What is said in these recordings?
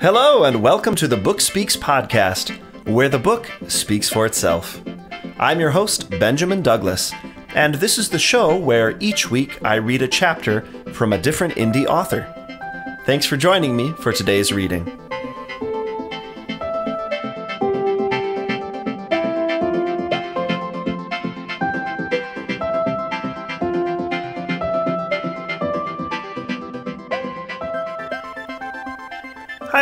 Hello, and welcome to the Book Speaks podcast, where the book speaks for itself. I'm your host, Benjamin Douglas, and this is the show where each week I read a chapter from a different indie author. Thanks for joining me for today's reading.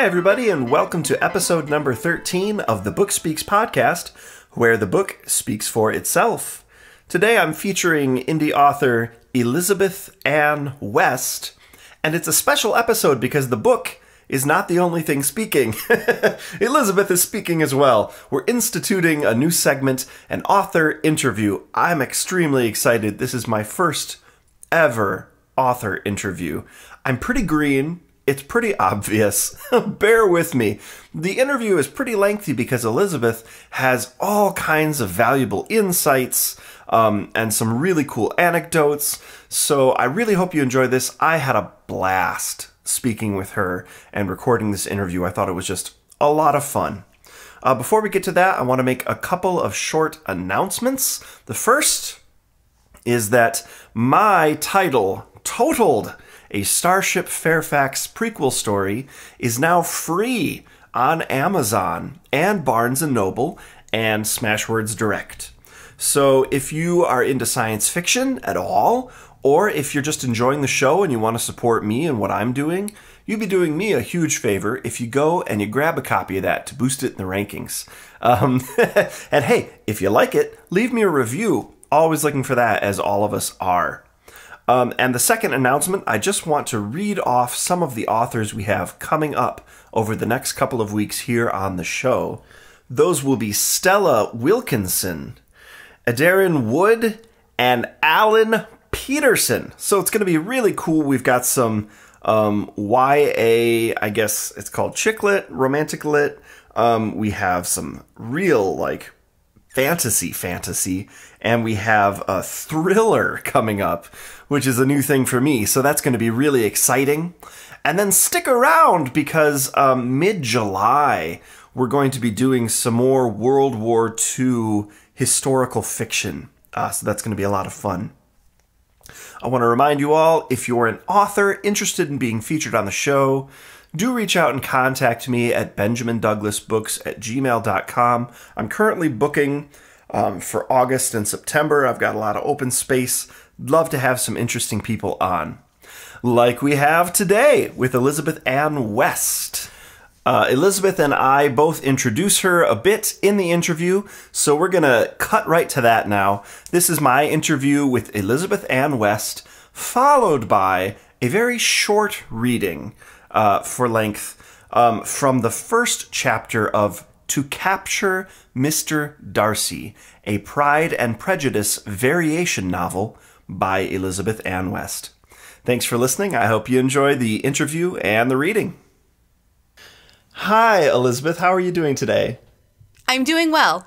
Hi, everybody, and welcome to episode number 13 of the Book Speaks podcast, where the book speaks for itself. Today I'm featuring indie author Elizabeth Ann West, and it's a special episode because the book is not the only thing speaking. Elizabeth is speaking as well. We're instituting a new segment, an author interview. I'm extremely excited. This is my first ever author interview. I'm pretty green. It's pretty obvious. Bear with me. The interview is pretty lengthy because Elizabeth has all kinds of valuable insights um, and some really cool anecdotes. So I really hope you enjoy this. I had a blast speaking with her and recording this interview. I thought it was just a lot of fun. Uh, before we get to that, I want to make a couple of short announcements. The first is that my title, Totaled, a Starship Fairfax prequel story, is now free on Amazon and Barnes & Noble and Smashwords Direct. So if you are into science fiction at all, or if you're just enjoying the show and you want to support me and what I'm doing, you'd be doing me a huge favor if you go and you grab a copy of that to boost it in the rankings. Um, and hey, if you like it, leave me a review. Always looking for that, as all of us are. Um, and the second announcement, I just want to read off some of the authors we have coming up over the next couple of weeks here on the show. Those will be Stella Wilkinson, Adarian Wood, and Alan Peterson. So it's going to be really cool. We've got some um, YA, I guess it's called chick lit, romantic lit. Um, we have some real, like, fantasy fantasy, and we have a thriller coming up, which is a new thing for me. So that's going to be really exciting. And then stick around because um, mid July, we're going to be doing some more World War II historical fiction. Uh, so that's going to be a lot of fun. I want to remind you all if you're an author interested in being featured on the show, do reach out and contact me at benjamindouglasbooks at gmail.com. I'm currently booking um, for August and September. I've got a lot of open space. Love to have some interesting people on. Like we have today with Elizabeth Ann West. Uh, Elizabeth and I both introduce her a bit in the interview, so we're going to cut right to that now. This is my interview with Elizabeth Ann West, followed by a very short reading uh, for length um, from the first chapter of To Capture Mr. Darcy, a Pride and Prejudice variation novel by Elizabeth Ann West. Thanks for listening. I hope you enjoy the interview and the reading. Hi, Elizabeth. How are you doing today? I'm doing well.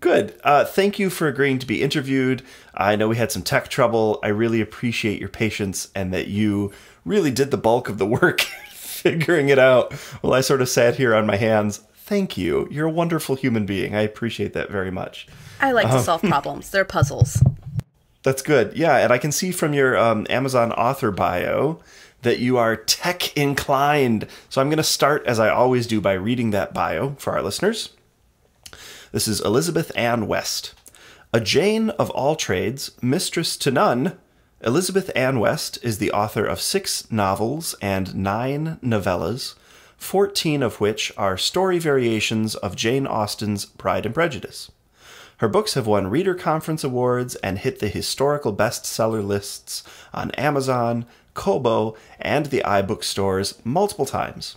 Good. Uh, thank you for agreeing to be interviewed. I know we had some tech trouble. I really appreciate your patience and that you really did the bulk of the work figuring it out while I sort of sat here on my hands. Thank you. You're a wonderful human being. I appreciate that very much. I like to um, solve problems, they're puzzles. That's good. Yeah, and I can see from your um, Amazon author bio that you are tech inclined. So I'm going to start, as I always do, by reading that bio for our listeners. This is Elizabeth Ann West. A Jane of all trades, mistress to none, Elizabeth Ann West is the author of six novels and nine novellas, 14 of which are story variations of Jane Austen's Pride and Prejudice. Her books have won Reader Conference Awards and hit the historical bestseller lists on Amazon, Kobo, and the iBook stores multiple times.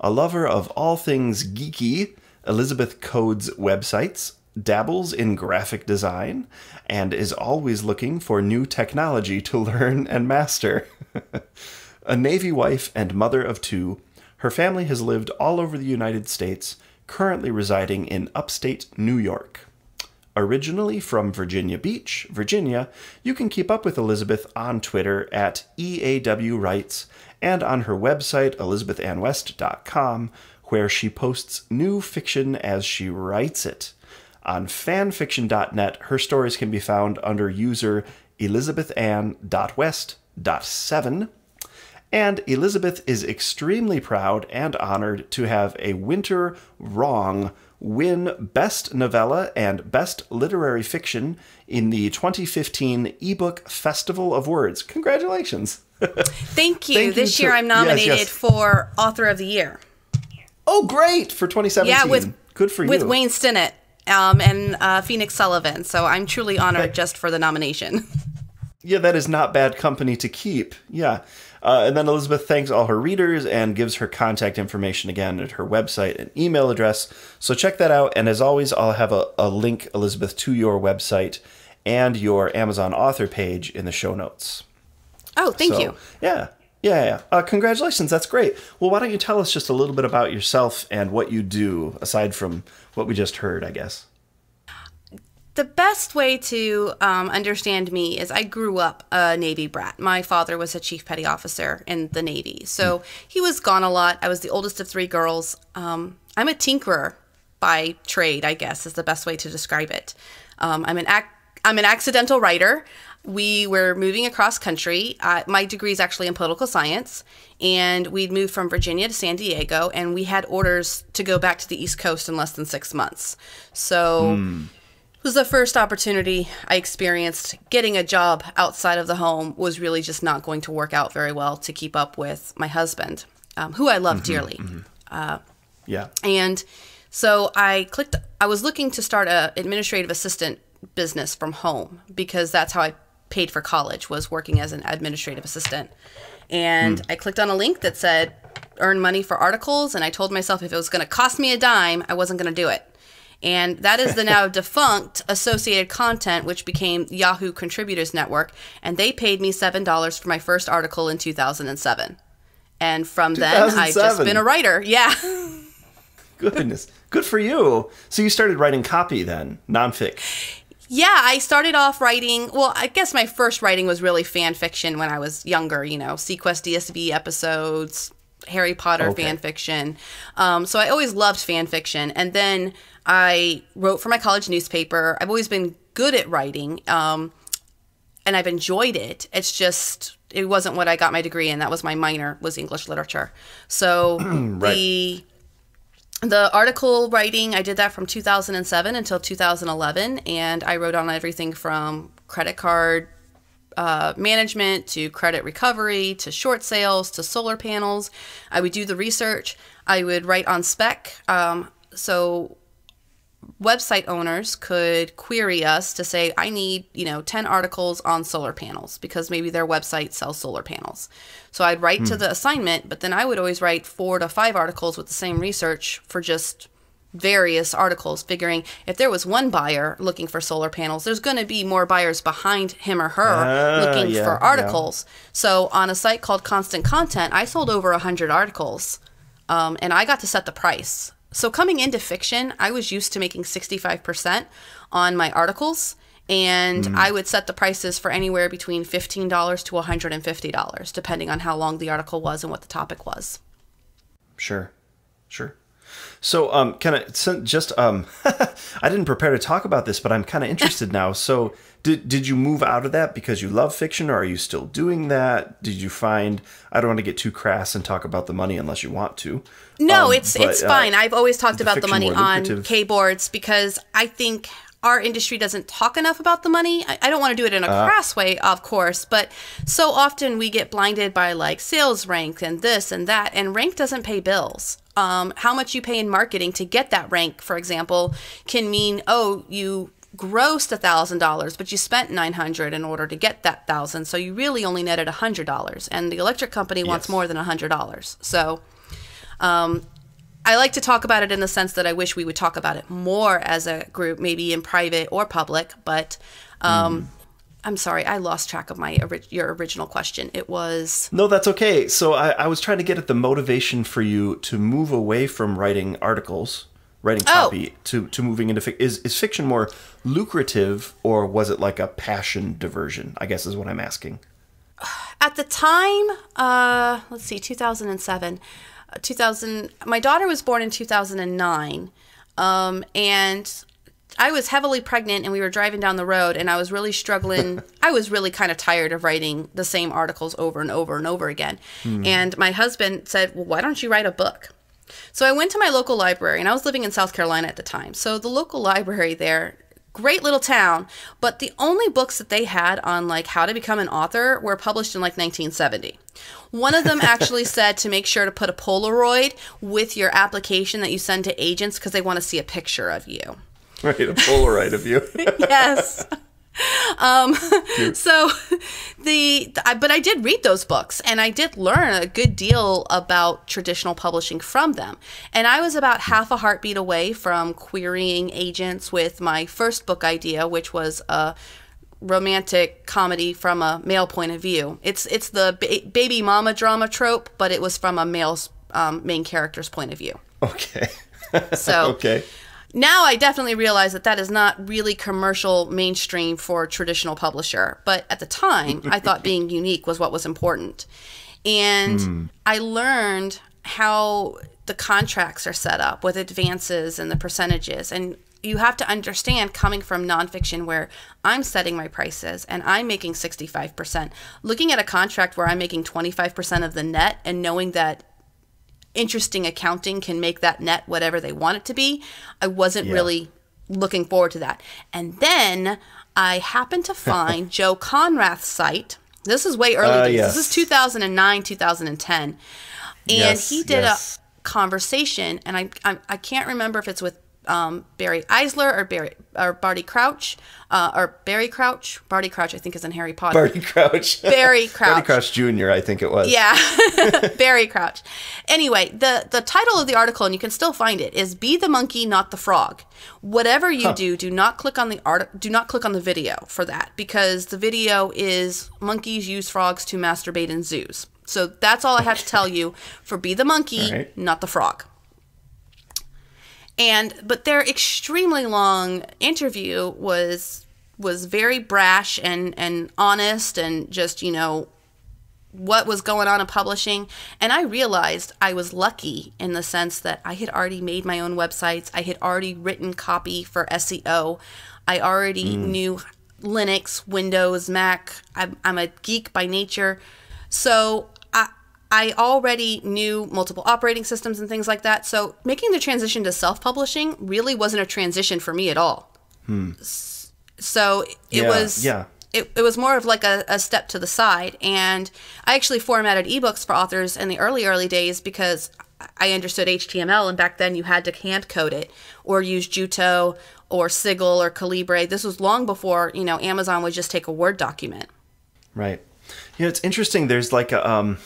A lover of all things geeky, Elizabeth codes websites, dabbles in graphic design, and is always looking for new technology to learn and master. A Navy wife and mother of two, her family has lived all over the United States, currently residing in upstate New York. Originally from Virginia Beach, Virginia, you can keep up with Elizabeth on Twitter at EAW Writes and on her website, elizabethannwest.com, where she posts new fiction as she writes it. On fanfiction.net, her stories can be found under user elizabethann.west.7. And Elizabeth is extremely proud and honored to have a Winter Wrong win Best Novella and Best Literary Fiction in the 2015 eBook Festival of Words. Congratulations! Thank you. Thank you this to- year I'm nominated yes, yes. for Author of the Year. Oh, great! For 2017. Yeah, with Good for you. with Wayne Stinnett um, and uh, Phoenix Sullivan. So I'm truly honored Right. just for the nomination. Yeah, that is not bad company to keep. Yeah. Uh, and then Elizabeth thanks all her readers and gives her contact information again at her website and email address. So check that out. And as always, I'll have a, a link, Elizabeth, to your website and your Amazon author page in the show notes. Oh, thank So, you. Yeah. Yeah, yeah. Uh, congratulations. That's great. Well, why don't you tell us just a little bit about yourself and what you do, aside from what we just heard, I guess? The best way to um, understand me is I grew up a Navy brat. My father was a chief petty officer in the Navy, so he was gone a lot. I was the oldest of three girls. Um, I'm a tinkerer by trade, I guess is the best way to describe it. Um, I'm an ac- I'm an accidental writer. We were moving across country. Uh, my degree is actually in political science, and we'd moved from Virginia to San Diego, and we had orders to go back to the East Coast in less than six months. So it was the first opportunity I experienced. Getting a job outside of the home was really just not going to work out very well to keep up with my husband, um, who I love mm-hmm, dearly. Mm-hmm. Uh, yeah. And so I clicked, I was looking to start a administrative assistant business from home because that's how I paid for college was working as an administrative assistant. And hmm. I clicked on a link that said earn money for articles and I told myself if it was going to cost me a dime, I wasn't going to do it. And that is the now defunct Associated Content, which became Yahoo Contributors Network. And they paid me $7 for my first article in 2007. And from then, I've just been a writer. Yeah. Goodness. Good for you. So you started writing copy then, nonfic. Yeah, I started off writing. Well, I guess my first writing was really fan fiction when I was younger. You know, SeaQuest DSV episodes, Harry Potter Okay. fan fiction. Um, so I always loved fan fiction, and then I wrote for my college newspaper. I've always been good at writing, um, and I've enjoyed it. It's just it wasn't what I got my degree in. That was my minor was English literature. So the the article writing i did that from 2007 until 2011 and i wrote on everything from credit card uh, management to credit recovery to short sales to solar panels i would do the research i would write on spec um, so website owners could query us to say i need you know 10 articles on solar panels because maybe their website sells solar panels so i'd write to the assignment but then i would always write four to five articles with the same research for just various articles figuring if there was one buyer looking for solar panels there's going to be more buyers behind him or her Ah, looking yeah, for yeah. articles so on a site called constant content i sold over 100 articles um, and I got to set the price. So coming into fiction, I was used to making 65% on my articles, and Mm. I would set the prices for anywhere between $15 to $150, depending on how long the article was and what the topic was. Sure, sure. So, um, kind of just um, I didn't prepare to talk about this, but I'm kind of interested now. So, did did you move out of that because you love fiction, or are you still doing that? Did you find I don't want to get too crass and talk about the money unless you want to. No, Um, it's but, it's uh, fine. I've always talked the about the money on? K boards because I think our industry doesn't talk enough about the money. I, I don't want to do it in a Uh-huh. crass way, of course, but so often we get blinded by like sales rank and this and that, and rank doesn't pay bills. Um, how much you pay in marketing to get that rank, for example, can mean oh you grossed a thousand dollars, but you spent nine hundred in order to get that thousand, so you really only netted a hundred dollars, and the electric company wants Yes. more than a hundred dollars. So I like to talk about it in the sense that I wish we would talk about it more as a group, maybe in private or public. But um, I'm sorry, I lost track of my your original question. It was No, that's okay. So I, I was trying to get at the motivation for you to move away from writing articles, writing Oh. copy to to moving into fic- is is fiction more lucrative or was it like a passion diversion? I guess is what I'm asking. At the time, uh, let's see, 2007, uh, 2000. My daughter was born in 2009, um, and I was heavily pregnant, and we were driving down the road, and I was really struggling. I was really kind of tired of writing the same articles over and over and over again. And my husband said, "Well, why don't you write a book?" So I went to my local library, and I was living in South Carolina at the time. So the local library there, great little town, but the only books that they had on like how to become an author were published in like 1970. One of them actually said to make sure to put a Polaroid with your application that you send to agents because they want to see a picture of you. Right, a Polaroid of you. yes. Um, so the, but I did read those books and I did learn a good deal about traditional publishing from them. And I was about half a heartbeat away from querying agents with my first book idea, which was a romantic comedy from a male point of view. It's it's the ba- baby mama drama trope, but it was from a male's um, main character's point of view. okay. So okay. Now I definitely realize that that is not really commercial mainstream for a traditional publisher. But at the time, I thought being unique was what was important. And hmm. I learned how the contracts are set up with advances and the percentages. And you have to understand coming from nonfiction where I'm setting my prices and I'm making 65%, looking at a contract where I'm making 25% of the net and knowing that interesting accounting can make that net whatever they want it to be. I wasn't Yeah. really looking forward to that. And then I happened to find Joe Konrath's site. This is way early Uh, days. yes. This is 2009, 2010. And Yes, he did yes. a conversation, and I, I I can't remember if it's with um, Barry Eisler or Barry or Barty Crouch uh, or Barry Crouch. Barty Crouch, I think, is in Harry Potter. Barty Crouch. Barry Crouch. Barty Crouch Jr., I think it was. Yeah, Barry Crouch. Anyway, the the title of the article, and you can still find it, is "Be the Monkey, Not the Frog." Whatever you do, do not click on the art. Do not click on the video for that because the video is monkeys use frogs to masturbate in zoos. So that's all I have to tell you for "Be the Monkey, right. Not the Frog." And but their extremely long interview was was very brash and and honest and just you know what was going on in publishing. And i realized i was lucky in the sense that i had already made my own websites. I had already written copy for seo i already mm. knew linux windows mac. I'm, I'm a geek by nature. So i already knew multiple operating systems and things like that. So making the transition to self publishing really wasn't a transition for me at all. S- So it Yeah, was yeah. It, it was more of like a, a step to the side. And I actually formatted ebooks for authors in the early, early days because I understood HTML. And back then you had to hand code it or use Jutoh or Sigil or Calibre. This was long before, you know, Amazon would just take a Word document. Right. You know, it's interesting. There's like a um,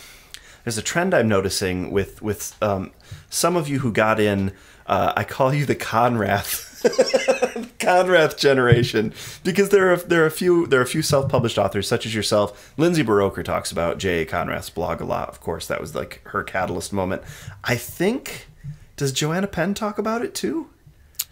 there's a trend I'm noticing with with um, some of you who got in. Uh, I call you the Konrath, Konrath generation, because there are there are a few there are a few self published authors such as yourself. Lindsay Buroker talks about J. A. Konrath's blog a lot. Of course, that was like her catalyst moment. I think. Does Joanna Penn talk about it too?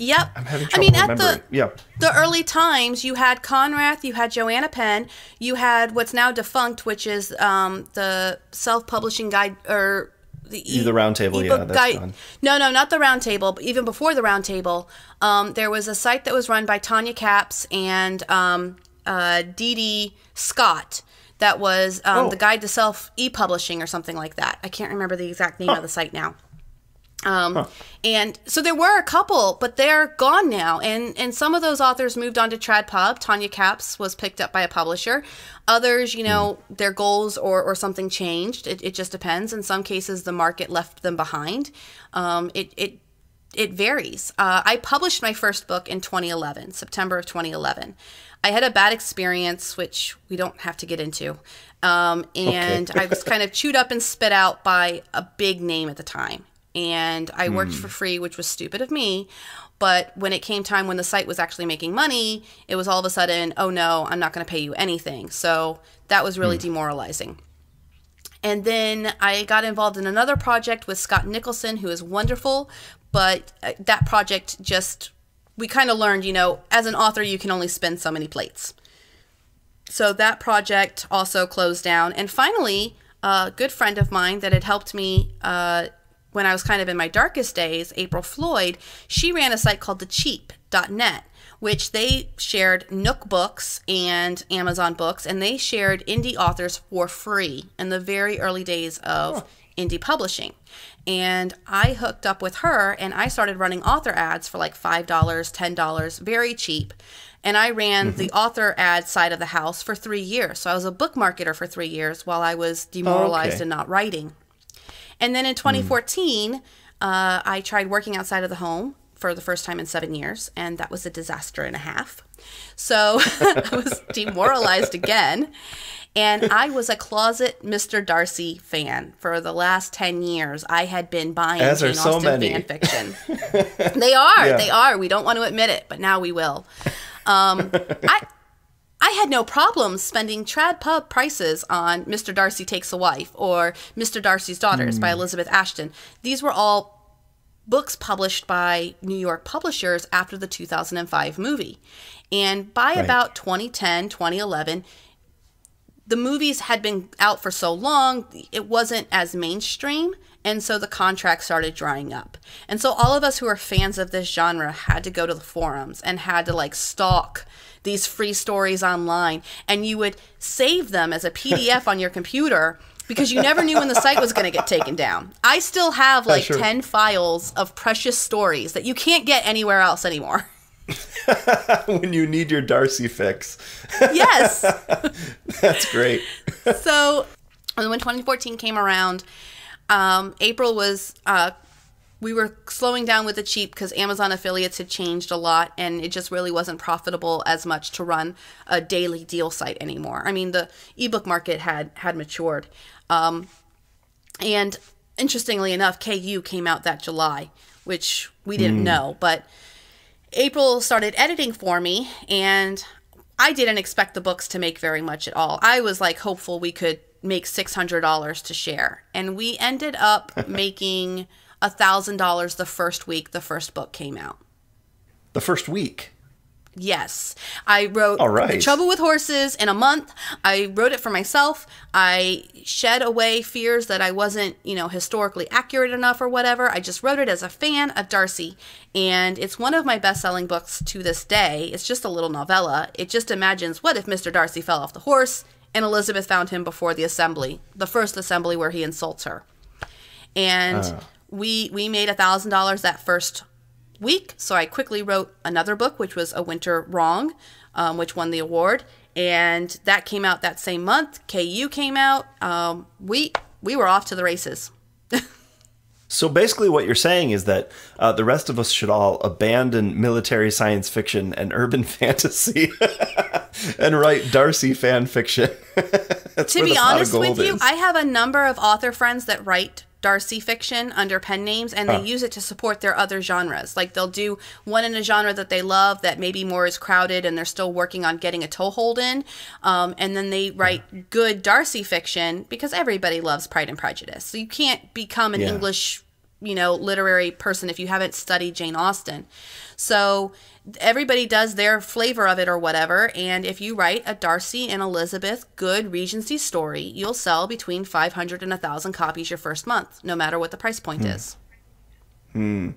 Yep. I'm having I trouble mean, at the yeah. the early times, you had Konrath, you had Joanna Penn, you had what's now defunct, which is um, the self-publishing guide or the e- The Round Table, yeah, that's guide. gone. No, no, not the Round Table. But even before the Round Table, um, there was a site that was run by Tanya Caps and um, uh, Dee Dee Scott. That was um, Oh. the guide to self e-publishing or something like that. I can't remember the exact name of the site now. Um, And so there were a couple, but they're gone now. And and some of those authors moved on to TradPub. Tanya Caps was picked up by a publisher. Others, you know, their goals or, or something changed. It, it just depends. In some cases, the market left them behind. Um, it, it it varies. Uh, I published my first book in 2011, September of 2011. I had a bad experience, which we don't have to get into. Um, and I was kind of chewed up and spit out by a big name at the time. And I worked for free, which was stupid of me. But when it came time when the site was actually making money, it was all of a sudden, oh no, I'm not going to pay you anything. So that was really demoralizing. And then I got involved in another project with Scott Nicholson, who is wonderful, but uh, that project just, we kind of learned, you know, as an author, you can only spin so many plates. So that project also closed down. And finally, a good friend of mine that had helped me uh, when I was kind of in my darkest days, April Floyd, she ran a site called thecheap.net which they shared Nook Books and Amazon Books, and they shared indie authors for free in the very early days of oh. indie publishing. And I hooked up with her and I started running author ads for like $5, $10, very cheap. And I ran mm-hmm. the author ad side of the house for three years. So I was a book marketer for three years while I was demoralized okay. and not writing. And then in 2014, mm. uh, I tried working outside of the home for the first time in seven years, and that was a disaster and a half. So I was demoralized again. And I was a closet Mr. Darcy fan for the last 10 years. I had been buying As Jane so Austen fan fiction. they are, yeah. they are. We don't want to admit it, but now we will. Um, I, I had no problems spending trad pub prices on Mr. Darcy Takes a Wife or Mr. Darcy's Daughters mm. by hmm. Elizabeth Aston. These were all books published by New York publishers after the 2005 movie. And by right. about 2010, 2011, the movies had been out for so long, it wasn't as mainstream. And so the contract started drying up. And so all of us who are fans of this genre had to go to the forums and had to like stalk these free stories online. And you would save them as a PDF on your computer because you never knew when the site was going to get taken down. I still have like sure. 10 files of precious stories that you can't get anywhere else anymore. when you need your Darcy fix. Yes. That's great. so when 2014 came around, um, April was. Uh, we were slowing down with the cheap because Amazon affiliates had changed a lot and it just really wasn't profitable as much to run a daily deal site anymore. I mean, the ebook market had had matured. Um, and interestingly enough, KU came out that July, which we didn't mm. know. But April started editing for me, and I didn't expect the books to make very much at all. I was like hopeful we could make $600 to share. And we ended up making $1,000 the first week the first book came out. The first week? Yes. I wrote All right. The Trouble with Horses in a month. I wrote it for myself. I shed away fears that I wasn't, you know, historically accurate enough or whatever. I just wrote it as a fan of Darcy. And it's one of my best selling books to this day. It's just a little novella. It just imagines what if Mr. Darcy fell off the horse and Elizabeth found him before the assembly, the first assembly where he insults her. And uh. We we made a thousand dollars that first week. So I quickly wrote another book, which was A Winter Wrong, um, which won the award. And that came out that same month. KU came out. Um, we we were off to the races. so basically, what you're saying is that uh, the rest of us should all abandon military science fiction and urban fantasy and write Darcy fan fiction. to be honest with you, is. I have a number of author friends that write Darcy fiction under pen names and they huh. use it to support their other genres. Like they'll do one in a genre that they love that maybe more is crowded and they're still working on getting a toehold in. Um, and then they write yeah. good Darcy fiction because everybody loves Pride and Prejudice. So you can't become an yeah. English, you know, literary person if you haven't studied Jane Austen. So everybody does their flavor of it or whatever. And if you write a Darcy and Elizabeth good Regency story, you'll sell between 500 and 1,000 copies your first month, no matter what the price point hmm. is. Hmm.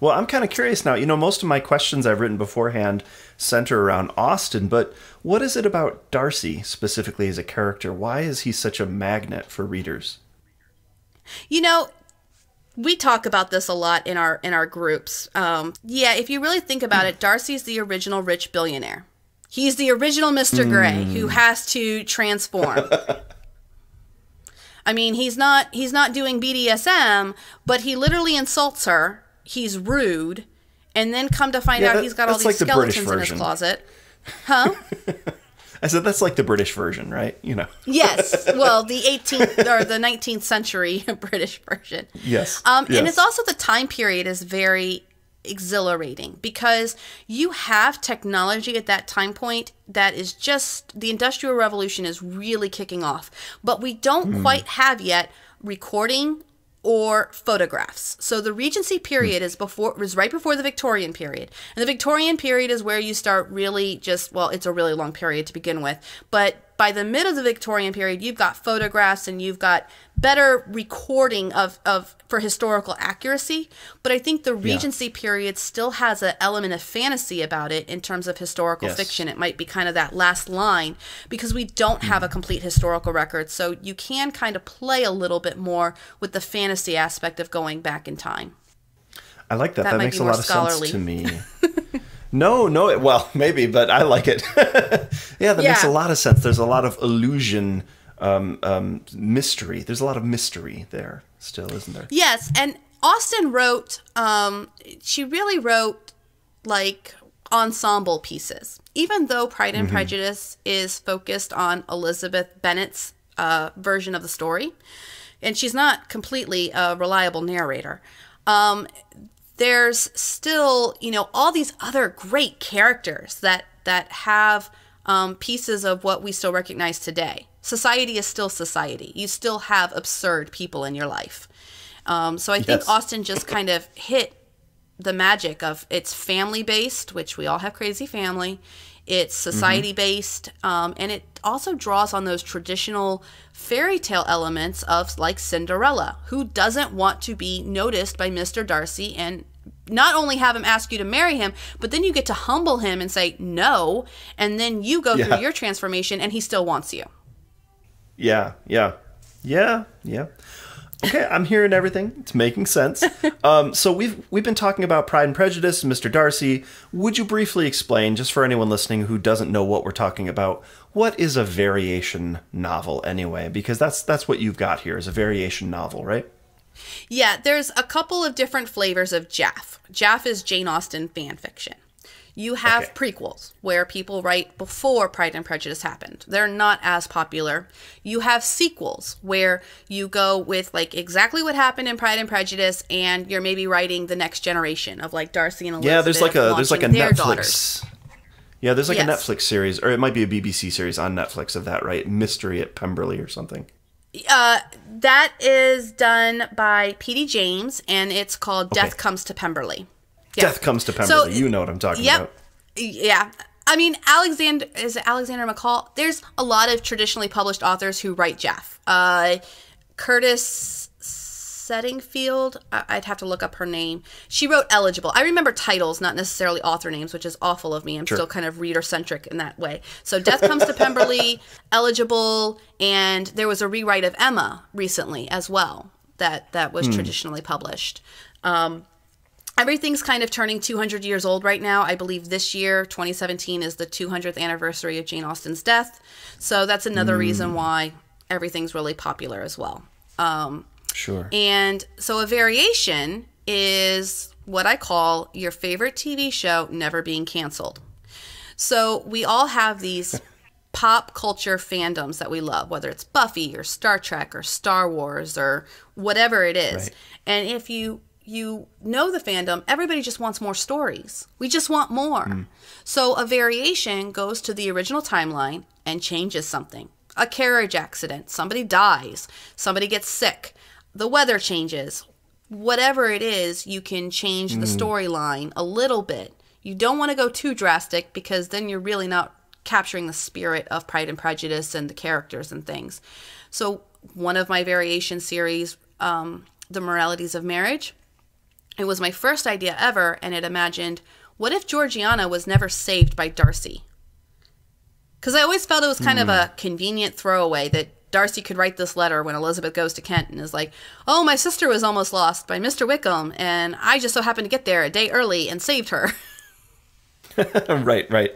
Well, I'm kind of curious now. You know, most of my questions I've written beforehand center around Austen, but what is it about Darcy specifically as a character? Why is he such a magnet for readers? You know, we talk about this a lot in our in our groups. Um, yeah, if you really think about it, Darcy's the original rich billionaire. He's the original Mr. Grey who hmm. has to transform. I mean, he's not he's not doing BDSM, but he literally insults her. He's rude, and then come to find yeah, out that, he's got all these like skeletons the in his closet. Huh? I said that's like the British version, right? You know. yes. Well, the 18th or the 19th century British version. Yes. Um, yes. and it's also the time period is very exhilarating because you have technology at that time point that is just the industrial revolution is really kicking off but we don't mm. quite have yet recording or photographs. So the Regency period is before is right before the Victorian period. And the Victorian period is where you start really just well, it's a really long period to begin with, but by the mid of the Victorian period, you've got photographs and you've got better recording of, of for historical accuracy. But I think the Regency yeah. period still has an element of fantasy about it in terms of historical yes. fiction. It might be kind of that last line because we don't have a mm. complete historical record. So you can kind of play a little bit more with the fantasy aspect of going back in time. I like that. That, that makes a lot scholarly. of sense to me. No, no. It, well, maybe, but I like it. yeah, that yeah. makes a lot of sense. There's a lot of illusion, um, um, mystery. There's a lot of mystery there still, isn't there? Yes, and Austen wrote. Um, she really wrote like ensemble pieces. Even though Pride and mm-hmm. Prejudice is focused on Elizabeth Bennet's uh, version of the story, and she's not completely a reliable narrator. Um, there's still you know all these other great characters that that have um, pieces of what we still recognize today. Society is still society. You still have absurd people in your life. Um, so i think yes. austen just kind of hit the magic of it's family based which we all have crazy family it's society based mm-hmm. um, and it also draws on those traditional fairy tale elements of like cinderella who doesn't want to be noticed by mr darcy and not only have him ask you to marry him but then you get to humble him and say no and then you go yeah. through your transformation and he still wants you yeah yeah yeah yeah okay, I'm hearing everything. It's making sense. Um, so we've we've been talking about Pride and Prejudice, Mr. Darcy. Would you briefly explain, just for anyone listening who doesn't know what we're talking about, what is a variation novel anyway? Because that's that's what you've got here is a variation novel, right? Yeah, there's a couple of different flavors of Jaff. Jaff is Jane Austen fan fiction. You have okay. prequels where people write before Pride and Prejudice happened. They're not as popular. You have sequels where you go with like exactly what happened in Pride and Prejudice and you're maybe writing the next generation of like Darcy and Elizabeth. Yeah, there's like a there's like a Netflix daughters. Yeah, there's like yes. a Netflix series or it might be a BBC series on Netflix of that, right? Mystery at Pemberley or something. Uh, that is done by P.D. James, and it's called okay. Death Comes to Pemberley. Death comes to Pemberley. So, you know what I'm talking yep. about. Yeah. I mean, Alexander is Alexander McCall. There's a lot of traditionally published authors who write Jaff. Uh, Curtis Sittenfeld. I'd have to look up her name. She wrote Eligible. I remember titles, not necessarily author names, which is awful of me. I'm sure. still kind of reader centric in that way. So Death Comes to Pemberley, Eligible, and there was a rewrite of Emma recently as well that that was hmm. traditionally published. Um, everything's kind of turning 200 years old right now. I believe this year, 2017, is the 200th anniversary of Jane Austen's death. So that's another mm. reason why everything's really popular as well. Um, sure. And so a variation is what I call your favorite TV show never being canceled. So we all have these pop culture fandoms that we love, whether it's Buffy or Star Trek or Star Wars or whatever it is. Right. And if you you know the fandom, everybody just wants more stories. We just want more. Mm. So a variation goes to the original timeline and changes something. A carriage accident, somebody dies, somebody gets sick, the weather changes. Whatever it is, you can change mm. the storyline a little bit. You don't want to go too drastic because then you're really not capturing the spirit of Pride and Prejudice and the characters and things. So, one of my variation series, um, The Moralities of Marriage, it was my first idea ever, and it imagined what if Georgiana was never saved by Darcy? Because I always felt it was kind mm. of a hmm. convenient throwaway that Darcy could write this letter when Elizabeth goes to Kent and is like, Oh, my sister was almost lost by Mr. Wickham, and I just so happened to get there a day early and saved her. right, right.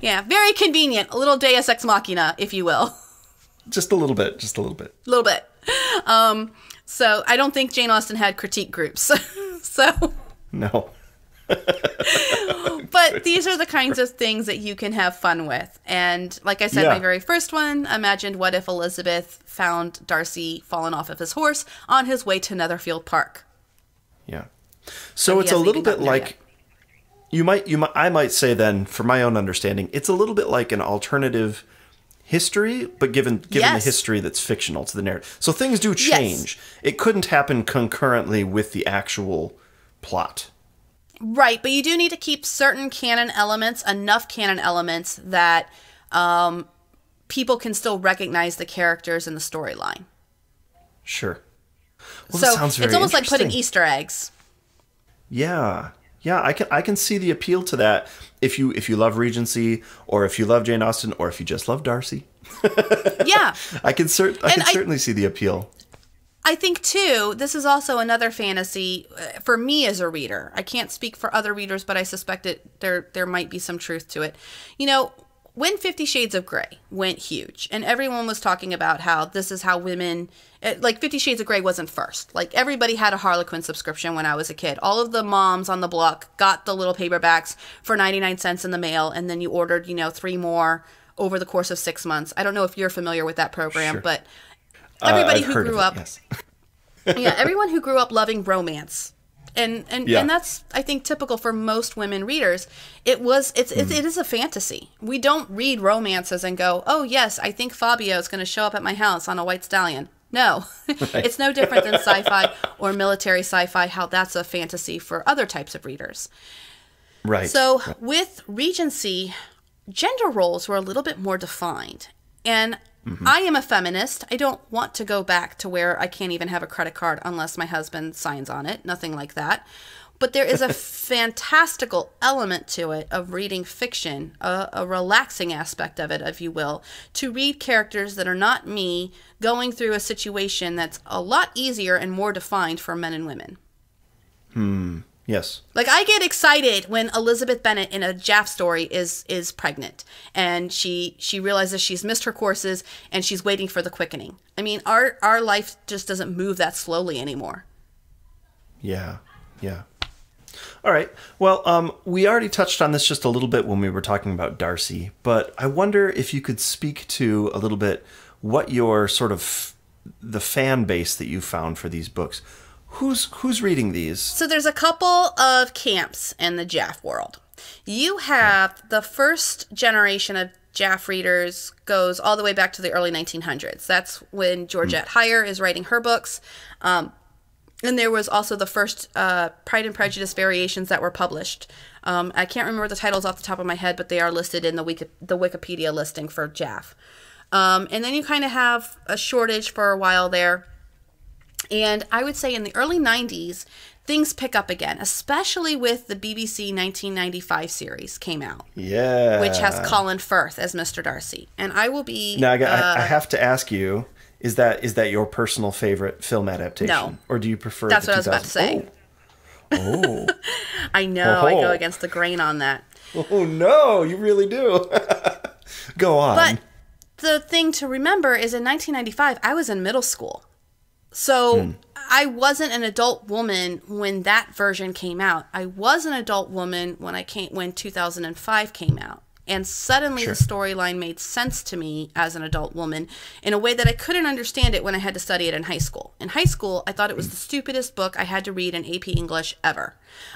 yeah, very convenient. A little deus ex machina, if you will. Just a little bit, just a little bit. A little bit. Um, so I don't think Jane Austen had critique groups. so no. but these are the kinds of things that you can have fun with. And like I said, yeah. my very first one imagined what if Elizabeth found Darcy fallen off of his horse on his way to Netherfield Park. Yeah. So he it's a little bit like yet. you might you might I might say then, for my own understanding, it's a little bit like an alternative history, but given given Yes. the history that's fictional to the narrative. So things do change. It couldn't happen concurrently with the actual plot. Right, but you do need to keep certain canon elements, enough canon elements that um, people can still recognize the characters in the storyline. Sure. Well, so that sounds very it's almost like putting. Easter eggs. Yeah. Yeah, I can I can see the appeal to that if you if you love Regency or if you love Jane Austen or if you just love Darcy. yeah, I can cert I And can I- certainly see the appeal. I think too, this is also another fantasy uh, for me as a reader. I can't speak for other readers, but I suspect it there there might be some truth to it. You know, when 50 Shades of Grey went huge and everyone was talking about how this is how women it, like 50 Shades of Grey wasn't first. Like everybody had a Harlequin subscription when I was a kid. All of the moms on the block got the little paperbacks for 99 cents in the mail and then you ordered, you know, three more over the course of 6 months. I don't know if you're familiar with that program, Sure. but Uh, everybody I've who grew it, up yes. yeah, everyone who grew up loving romance. And and, Yeah. and that's I think typical for most women readers. It was it's, it's Mm. it is a fantasy. We don't read romances and go, "Oh, yes, I think Fabio is going to show up at my house on a white stallion." No. it's no different than sci-fi or military sci-fi how that's a fantasy for other types of readers. Right. So with Regency, gender roles were a little bit more defined. And mm-hmm. I am a feminist. I don't want to go back to where I can't even have a credit card unless my husband signs on it. Nothing like that. But there is a fantastical element to it of reading fiction, a, a relaxing aspect of it, if you will, to read characters that are not me going through a situation that's a lot easier and more defined for men and women. Hmm. yes. Like I get excited when Elizabeth Bennet in a Jaff story is is pregnant and she she realizes she's missed her courses and she's waiting for the quickening. I mean, our our life just doesn't move that slowly anymore. Yeah. Yeah. All right. Well, um, we already touched on this just a little bit when we were talking about Darcy, but I wonder if you could speak to a little bit what your sort of the fan base that you found for these books. Who's who's reading these? So there's a couple of camps in the Jaff world. You have the first generation of Jaff readers goes all the way back to the early 1900s. That's when Georgette Heyer is writing her books. Um, and there was also the first uh, Pride and Prejudice variations that were published. Um, I can't remember the titles off the top of my head, but they are listed in the Wiki- the Wikipedia listing for Jaff. Um, and then you kind of have a shortage for a while there. And I would say in the early 90s, things pick up again, especially with the BBC 1995 series came out, Yeah. which has Colin Firth as Mr. Darcy. And I will be. Now I, got, uh, I have to ask you: Is that is that your personal favorite film adaptation? No. Or do you prefer? That's the what I was about to say. Oh. oh. I know I Oh. go against the grain on that. oh, oh no! You really do. Go on. But the thing to remember is in 1995, I was in middle school. So hmm. I wasn't an adult woman when that version came out. I was an adult woman when I came when 2005 came out. And suddenly Sure. the storyline made sense to me as an adult woman in a way that I couldn't understand it when I had to study it in high school. In high school, I thought it was mm. the stupidest book I had to read in AP English ever.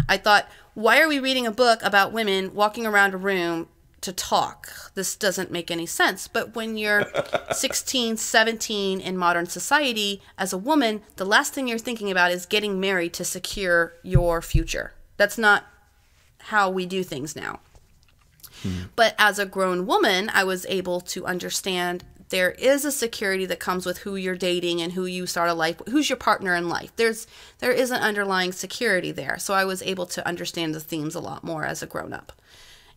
I thought, why are we reading a book about women walking around a room to talk. This doesn't make any sense. But when you're 16, 17 in modern society, as a woman, the last thing you're thinking about is getting married to secure your future. That's not how we do things now. Mm-hmm. But as a grown woman, I was able to understand there is a security that comes with who you're dating and who you start a life who's your partner in life. There's there is an underlying security there. So I was able to understand the themes a lot more as a grown up.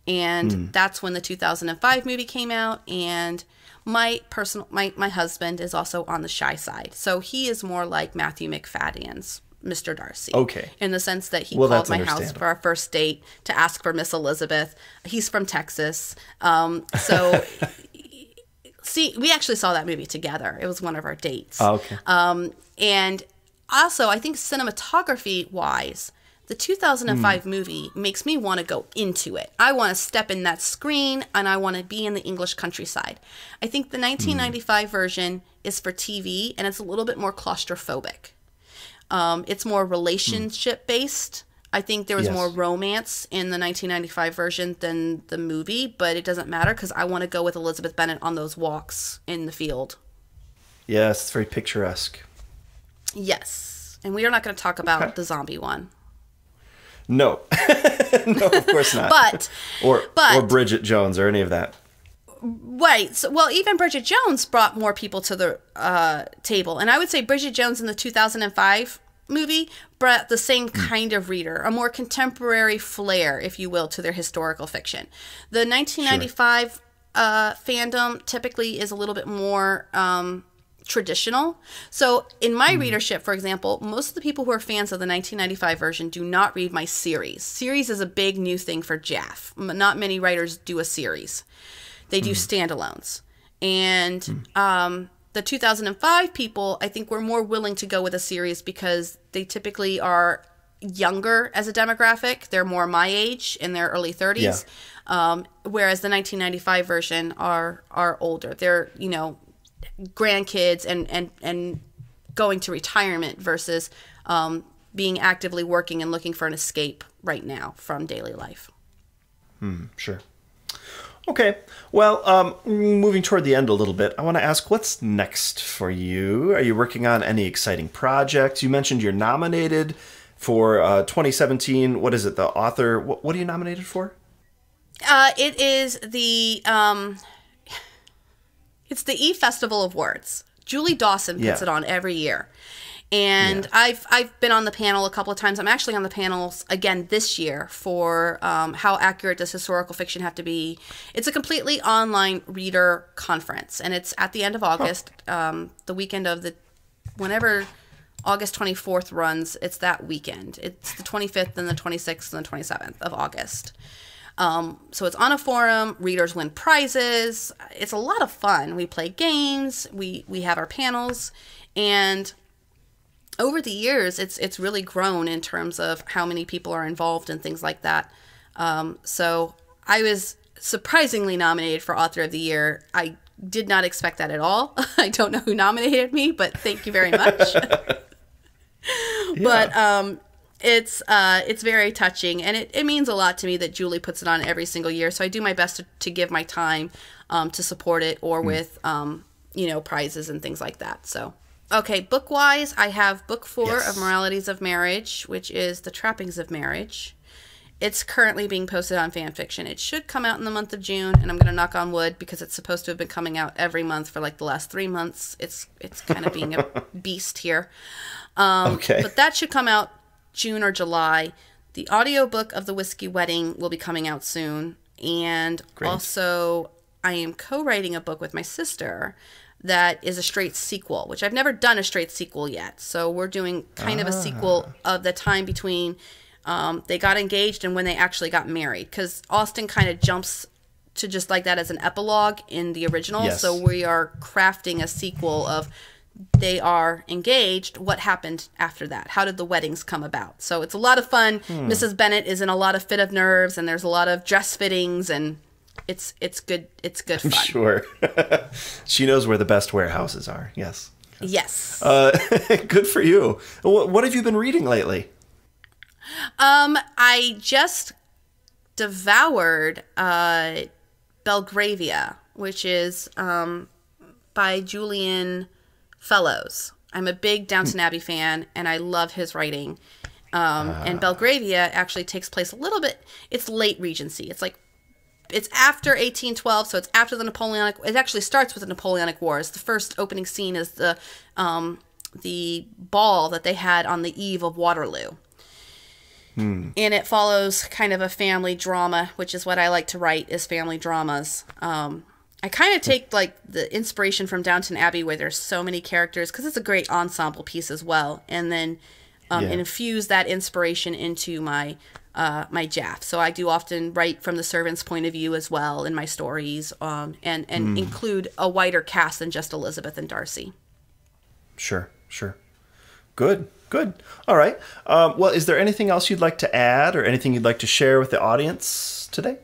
And hmm. that's when the 2005 movie came out and my personal my my husband is also on the shy side. So he is more like Matthew Macfadyen's Mr. Darcy. Okay. In the sense that he Well, called my house for our first date to ask for Miss Elizabeth. He's from Texas. Um, so see, we actually saw that movie together. It was one of our dates. Oh, okay. Um, and also, I think cinematography wise, the 2005 Hmm. movie makes me want to go into it. I want to step in that screen and I want to be in the English countryside. I think the Hmm. 1995 version is for TV and it's a little bit more claustrophobic. Um, it's more relationship based. I think there was Yes. more romance in the 1995 version than the movie, but it doesn't matter because I want to go with Elizabeth Bennet on those walks in the field. Yes, it's very picturesque. Yes. And we are not going to talk about Okay. the zombie one. No, no, of course not. But or but- or Bridget Jones or any of that. Right. So, well, even Bridget Jones brought more people to the uh, table, and I would say Bridget Jones in the 2005 movie but the same kind of reader, a more contemporary flair, if you will, to their historical fiction. The 1995 uh, fandom typically is a little bit more. Um, traditional. So, in my readership, for example, most of the people who are fans of the 1995 version do not read my series. Series is a big new thing for Jaff. Not many writers do a series. They do standalones. And um, the 2005 people, I think, were more willing to go with a series because they typically are younger as a demographic. They're more my age in their early 30s. Yeah. Um, whereas the 1995 version are are older. They're you know grandkids and and and going to retirement versus um, being actively working and looking for an escape right now from daily life. Hmm, sure. Okay. Well, um, moving toward the end a little bit, I want to ask what's next for you? Are you working on any exciting projects? You mentioned you're nominated for uh, 2017. What is it? The author. What, what are you nominated for? Uh, it is the um, it's the E Festival of Words. Julie Dawson puts Yeah. it on every year. And Yeah. I've I've been on the panel a couple of times. I'm actually on the panels again this year for um, how accurate does historical fiction have to be. It's a completely online reader conference, and it's at the end of August, um, the weekend of the whenever August 24th runs. It's that weekend. It's the 25th and the 26th and the 27th of August. Um, so it's on a forum. Readers win prizes. It's a lot of fun. We play games. We we have our panels, and over the years, it's it's really grown in terms of how many people are involved and things like that. Um, so I was surprisingly nominated for Author of the Year. I did not expect that at all. I don't know who nominated me, but thank you very much. But um, it's uh, it's very touching, and it, it means a lot to me that Julie puts it on every single year. So I do my best to, to give my time um, to support it, or with um, you know prizes and things like that. So okay, book wise, I have book four Yes. of Moralities of Marriage, which is the trappings of marriage. It's currently being posted on fanfiction. It should come out in the month of June, and I'm going to knock on wood because it's supposed to have been coming out every month for like the last three months. It's it's kind of being a beast here. Um, Okay. But that should come out June or July. The audiobook of The Whiskey Wedding will be coming out soon. And Great. also, I am co writing a book with my sister that is a straight sequel, which I've never done a straight sequel yet. So we're doing kind of a sequel of the time between um, they got engaged and when they actually got married. Because Austen kind of jumps to just like that as an epilogue in the original. Yes. So we are crafting a sequel of they are engaged. What happened after that? How did the weddings come about? So it's a lot of fun. Mrs. Bennet is in a lot of fit of nerves, and there's a lot of dress fittings, and it's it's good. It's good fun. Sure. she knows where the best warehouses are. Yes. Yes. Uh, good for you. What, what have you been reading lately? Um, I just devoured uh, Belgravia, which is um, by Julian Fellowes. I'm a big Downton Abbey fan, and I love his writing. Um, And Belgravia actually takes place a little bit. It's late Regency. It's like it's after 1812, so it's after the Napoleonic. It actually starts with the Napoleonic Wars. The first opening scene is the um, the ball that they had on the eve of Waterloo and it follows kind of a family drama, which is what I like to write is family dramas. Um, I kind of take like the inspiration from Downton Abbey, where there's so many characters, because it's a great ensemble piece as well, and then um, Yeah. infuse that inspiration into my uh, my Jaff. So I do often write from the servant's point of view as well in my stories, um, and and include a wider cast than just Elizabeth and Darcy. Sure, sure. Good, good. All right. Um, well, is there anything else you'd like to add or anything you'd like to share with the audience today?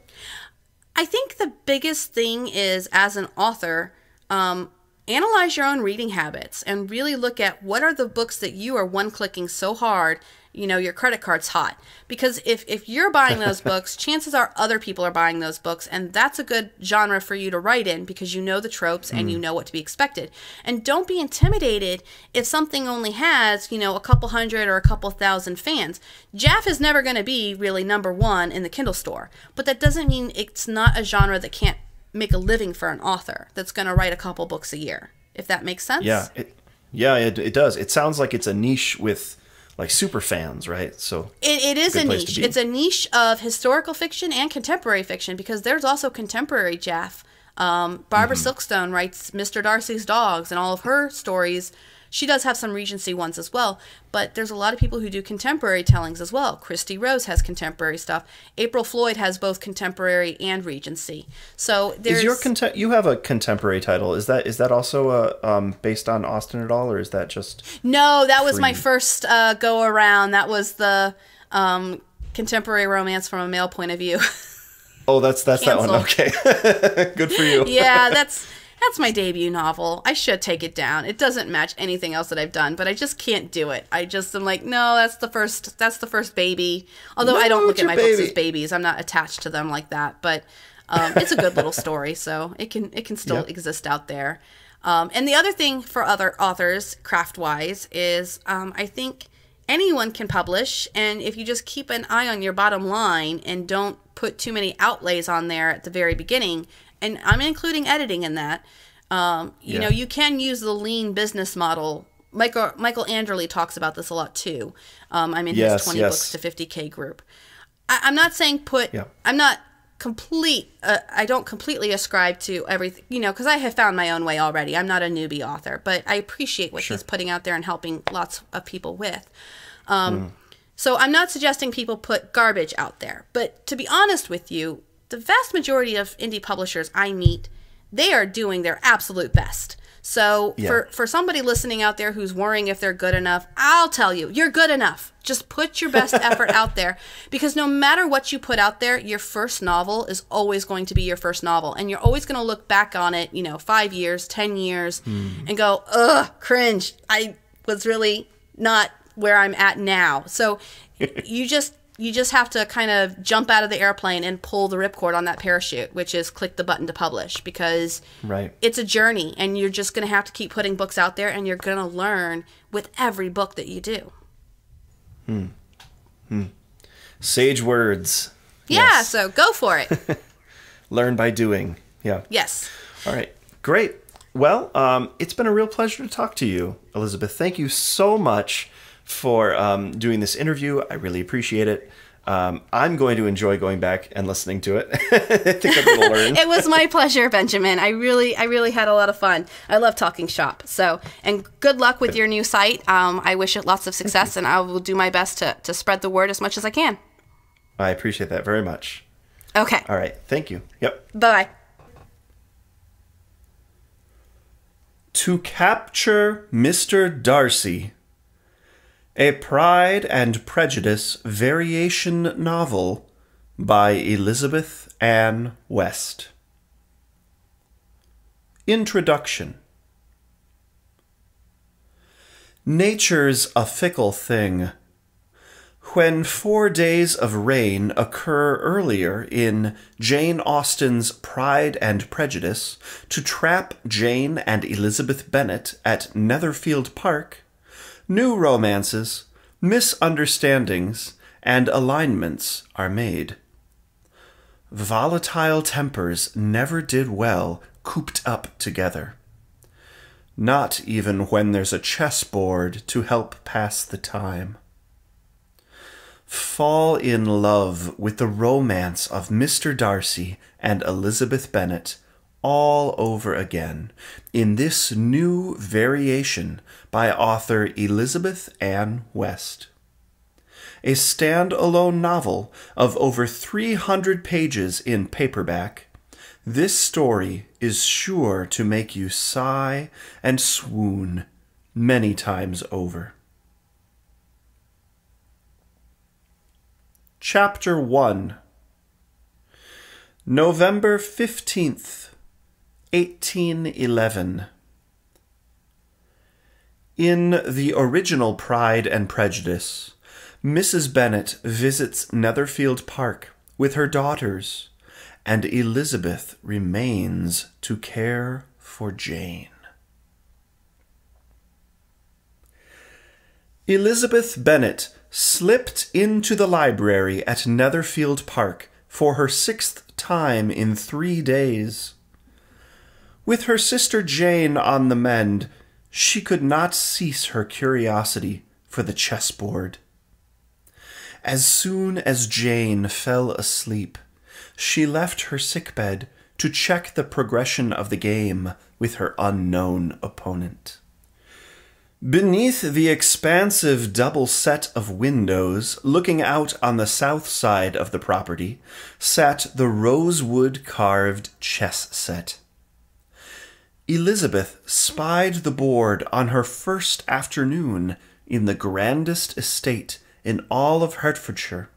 I think the biggest thing is as an author, um, analyze your own reading habits and really look at what are the books that you are one clicking so hard you know your credit card's hot. Because if if you're buying those books chances are other people are buying those books and that's a good genre for you to write in because you know the tropes and you mm. know what to be expected. And don't be intimidated if something only has you know a couple hundred or a couple thousand fans. Jaff is never going to be really number one in the kindle store but that doesn't mean it's not a genre that can't make a living for an author that's going to write a couple books a year if that makes sense. Yeah, it, yeah, it, it does. It sounds like it's a niche with like super fans, right? So It, it is a Good place to niche. It's a niche of historical fiction and contemporary fiction because there's also contemporary Jaff. Um, Barbara Mm-hmm. Silkstone writes Mr. Darcy's Dogs and all of her stories. She does have some Regency ones as well, but there's a lot of people who do contemporary tellings as well. Christy Rose has contemporary stuff. April Floyd has both contemporary and Regency. So there's is your you have a contemporary title? Is that is that also uh, um, based on Austen at all, or is that just No, that was my first uh, go around. That was the um, contemporary romance from a male point of view. Oh, that's that's that one. Okay, good for you. yeah, that's that's my debut novel. I should take it down. It doesn't match anything else that I've done, but I just can't do it. I just am like, no, that's the first that's the first baby. Although I don't look at my books as babies. I'm not attached to them like that, but um, it's a good little story, so it can it can still Yep. exist out there. Um, and the other thing for other authors, craft wise, is um, I think anyone can publish, and if you just keep an eye on your bottom line and don't put too many outlays on there at the very beginning, and I'm including editing in that. Um, you Yeah. know, you can use the lean business model. Michael Michael Anderle talks about this a lot too. Um, I'm in Yes, his 20 yes. books to 50k group. I, I'm not saying put. Yeah. I'm not complete. Uh, I don't completely ascribe to everything, you know, because I have found my own way already. I'm not a newbie author, but I appreciate what he's putting out there and helping lots of people with. Um, So I'm not suggesting people put garbage out there, but to be honest with you, the vast majority of indie publishers I meet, they are doing their absolute best. So Yeah. for for somebody listening out there who's worrying if they're good enough, I'll tell you, you're good enough. Just put your best effort out there because no matter what you put out there, your first novel is always going to be your first novel and you're always going to look back on it, you know, 5 years, 10 years hmm. and go, "Ugh, cringe. I was really not where I'm at now." So you just you just have to kind of jump out of the airplane and pull the ripcord on that parachute, which is click the button to publish because Right. it's a journey and you're just going to have to keep putting books out there and you're going to learn with every book that you do. Hmm. Hmm. Sage words. Yeah, Yes. so go for it. Learn by doing. Yeah. yes. All right. Great. Well, um, it's been a real pleasure to talk to you, Elizabeth. Thank you so much for um, doing this interview. I really appreciate it. Um, I'm going to enjoy going back and listening to it. I think I'm going to learn. It was my pleasure, Benjamin. I really, I really had a lot of fun. I love talking shop. So, and good luck with your new site. Um, I wish it lots of success, and I will do my best to, to spread the word as much as I can. I appreciate that very much. Okay. All right. Thank you. Yep. Bye. -Bye. To Capture Mr. Darcy. A Pride and Prejudice variation novel by Elizabeth Ann West. Introduction Nature's a fickle thing. When four days of rain occur earlier in Jane Austen's Pride and Prejudice to trap Jane and Elizabeth Bennet at Netherfield Park, new romances, misunderstandings, and alignments are made. Volatile tempers never did well cooped up together. Not even when there's a chessboard to help pass the time fall in love with the romance of Mr. Darcy and Elizabeth Bennet all over again in this new variation by author Elizabeth Ann West. A stand-alone novel of over 300 pages in paperback, this story is sure to make you sigh and swoon many times over. Chapter 1 November 15th, 1811. In the original Pride and Prejudice, Mrs. Bennet visits Netherfield Park with her daughters, and Elizabeth remains to care for Jane. Elizabeth Bennet slipped into the library at Netherfield Park for her sixth time in three days. With her sister Jane on the mend, she could not cease her curiosity for the chessboard. As soon as Jane fell asleep, she left her sickbed to check the progression of the game with her unknown opponent. Beneath the expansive double set of windows looking out on the south side of the property sat the rosewood carved chess set. Elizabeth spied the board on her first afternoon in the grandest estate in all of Hertfordshire.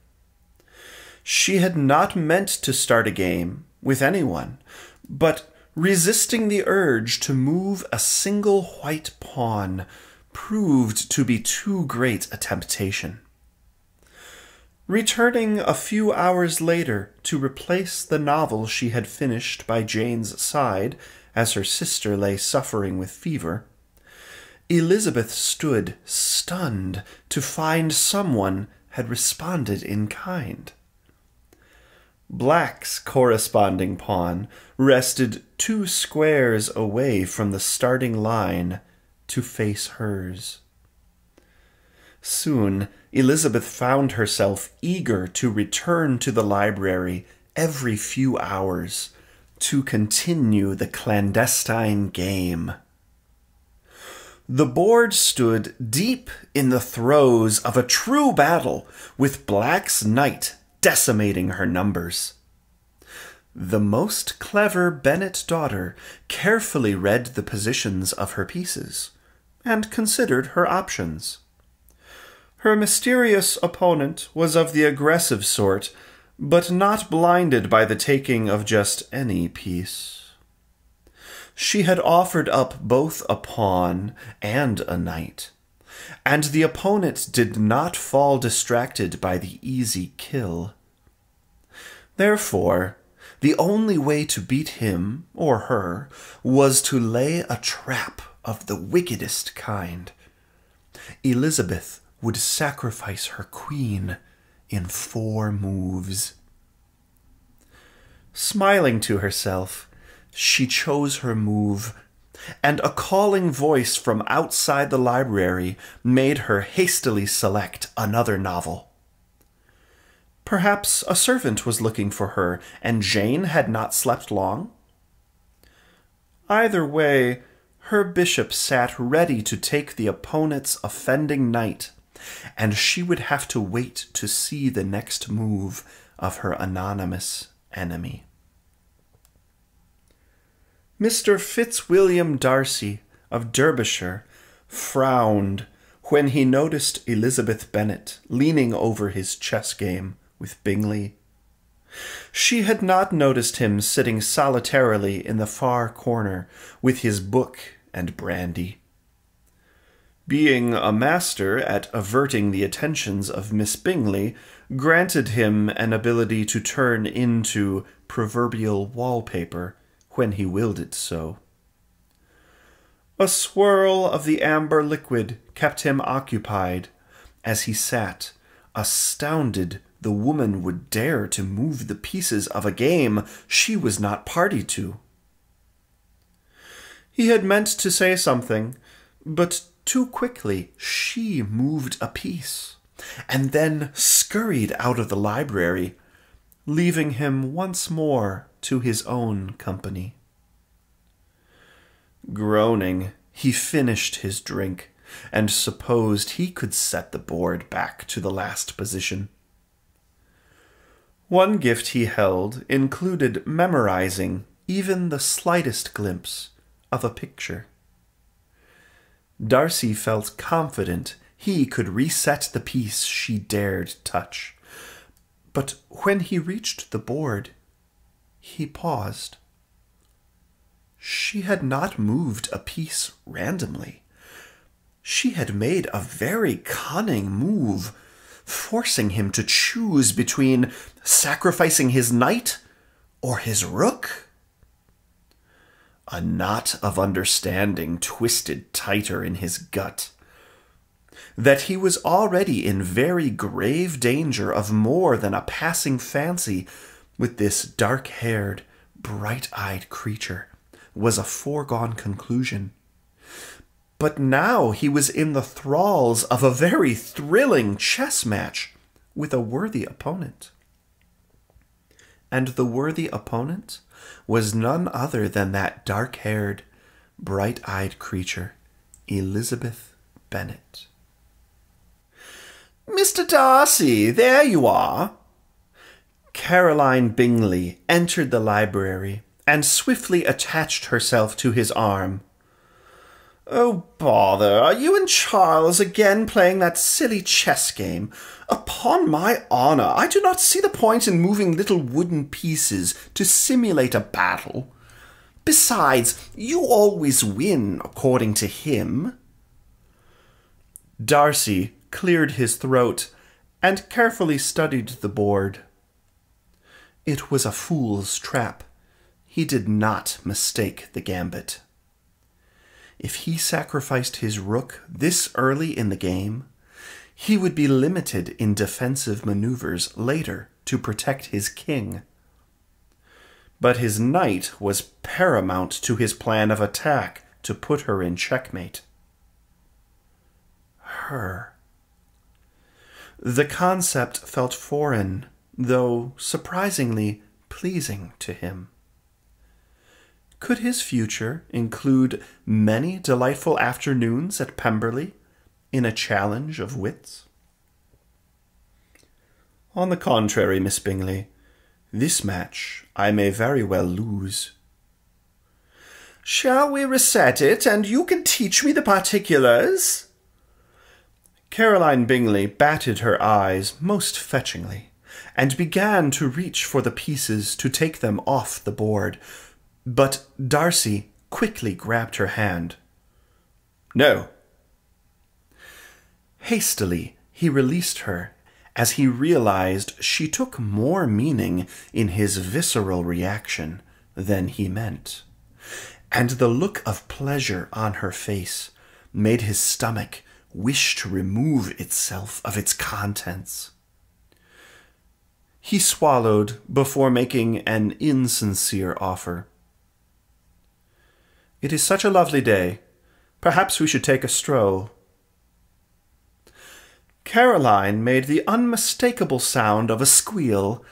She had not meant to start a game with anyone, but resisting the urge to move a single white pawn proved to be too great a temptation. Returning a few hours later to replace the novel she had finished by Jane's side as her sister lay suffering with fever, Elizabeth stood stunned to find someone had responded in kind. Black's corresponding pawn rested two squares away from the starting line to face hers. Soon, Elizabeth found herself eager to return to the library every few hours to continue the clandestine game. The board stood deep in the throes of a true battle, with Black's knight decimating her numbers. The most clever Bennet daughter carefully read the positions of her pieces and considered her options. Her mysterious opponent was of the aggressive sort, but not blinded by the taking of just any piece. She had offered up both a pawn and a knight, and the opponent did not fall distracted by the easy kill. Therefore, the only way to beat him or her was to lay a trap of the wickedest kind. Elizabeth would sacrifice her queen in four moves. Smiling to herself, she chose her move, and a calling voice from outside the library made her hastily select another novel. Perhaps a servant was looking for her, and Jane had not slept long? Either way, her bishop sat ready to take the opponent's offending knight, and she would have to wait to see the next move of her anonymous enemy. Mr. Fitzwilliam Darcy of Derbyshire frowned when he noticed Elizabeth Bennet leaning over his chess game with Bingley. She had not noticed him sitting solitarily in the far corner with his book and brandy. Being a master at averting the attentions of Miss Bingley granted him an ability to turn into proverbial wallpaper when he willed it so. A swirl of the amber liquid kept him occupied as he sat, astounded the woman would dare to move the pieces of a game she was not party to. He had meant to say something, but too quickly she moved a piece, and then scurried out of the library, leaving him once more to his own company. Groaning, he finished his drink and supposed he could set the board back to the last position. One gift he held included memorizing even the slightest glimpse of a picture. Darcy felt confident he could reset the piece she dared touch. But when he reached the board, he paused. She had not moved a piece randomly. she had made a very cunning move, forcing him to choose between sacrificing his knight or his rook. A knot of understanding twisted tighter in his gut. That he was already in very grave danger of more than a passing fancy with this dark haired, bright eyed creature was a foregone conclusion. But now he was in the thralls of a very thrilling chess match with a worthy opponent. And the worthy opponent was none other than that dark haired, bright eyed creature, Elizabeth Bennet. Mr. Darcy, there you are. Caroline Bingley entered the library and swiftly attached herself to his arm. Oh, bother, are you and Charles again playing that silly chess game? Upon my honor, I do not see the point in moving little wooden pieces to simulate a battle. Besides, you always win, according to him. Darcy cleared his throat and carefully studied the board. It was a fool's trap. He did not mistake the gambit. If he sacrificed his rook this early in the game, he would be limited in defensive maneuvers later to protect his king. But his knight was paramount to his plan of attack to put her in checkmate. Her. The concept felt foreign, though surprisingly pleasing to him. Could his future include many delightful afternoons at Pemberley in a challenge of wits? On the contrary, Miss Bingley, this match I may very well lose. Shall we reset it, and you can teach me the particulars? Caroline Bingley batted her eyes most fetchingly, and began to reach for the pieces to take them off the board, but Darcy quickly grabbed her hand. No. Hastily, he released her as he realized she took more meaning in his visceral reaction than he meant. And the look of pleasure on her face made his stomach wish to remove itself of its contents. He swallowed before making an insincere offer. It is such a lovely day. Perhaps we should take a stroll. Caroline made the unmistakable sound of a squeal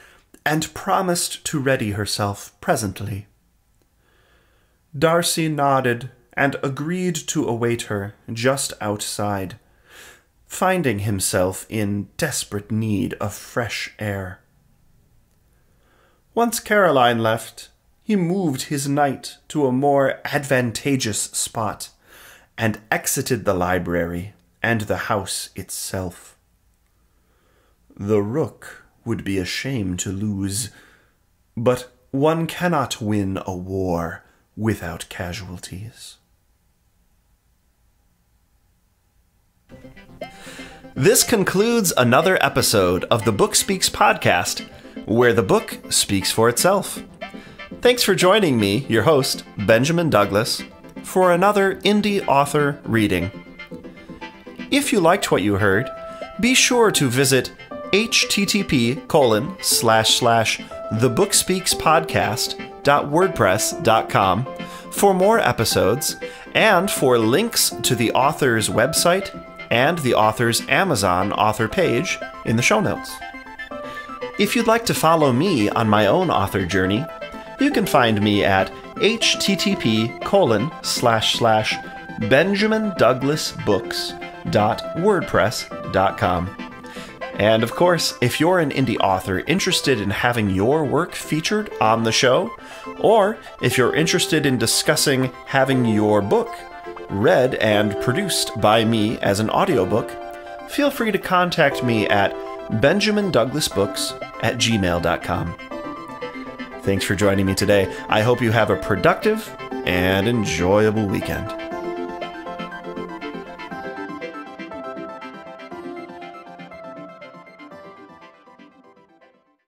and promised to ready herself presently. Darcy nodded and agreed to await her just outside, finding himself in desperate need of fresh air. Once Caroline left, he moved his knight to a more advantageous spot and exited the library and the house itself. The rook would be a shame to lose, but one cannot win a war without casualties. This concludes another episode of the Book Speaks podcast, where the book speaks for itself. Thanks for joining me, your host, Benjamin Douglas, for another indie author reading. If you liked what you heard, be sure to visit http colon slash slash thebookspeakspodcast.wordpress.com for more episodes and for links to the author's website and the author's Amazon author page in the show notes. If you'd like to follow me on my own author journey, you can find me at http colon slash slash benjamindouglasbooks.wordpress.com. And of course, if you're an indie author interested in having your work featured on the show, or if you're interested in discussing having your book read and produced by me as an audiobook, feel free to contact me at benjamindouglasbooks at gmail.com. Thanks for joining me today. I hope you have a productive and enjoyable weekend.